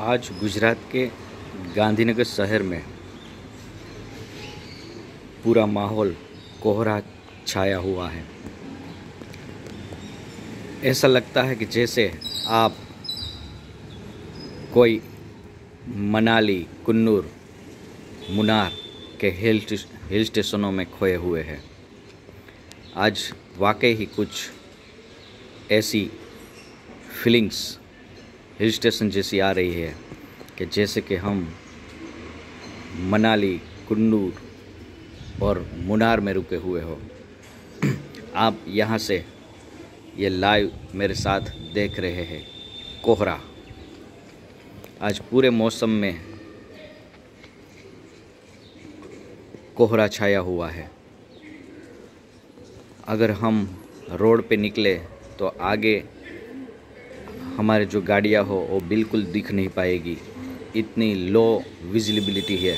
आज गुजरात के गांधीनगर शहर में पूरा माहौल कोहरा छाया हुआ है। ऐसा लगता है कि जैसे आप कोई मनाली, कुन्नूर मुनार के हिल हिल स्टेशनों में खोए हुए हैं। आज वाकई ही कुछ ऐसी फीलिंग्स हिल स्टेशन जैसी आ रही है कि जैसे कि हम मनाली, कुन्नूर और मुनार में रुके हुए हो। आप यहाँ से ये लाइव मेरे साथ देख रहे हैं, कोहरा। आज पूरे मौसम में कोहरा छाया हुआ है। अगर हम रोड पे निकले तो आगे हमारे जो गाड़ियाँ हो वो बिल्कुल दिख नहीं पाएगी। इतनी लो विजिबिलिटी है।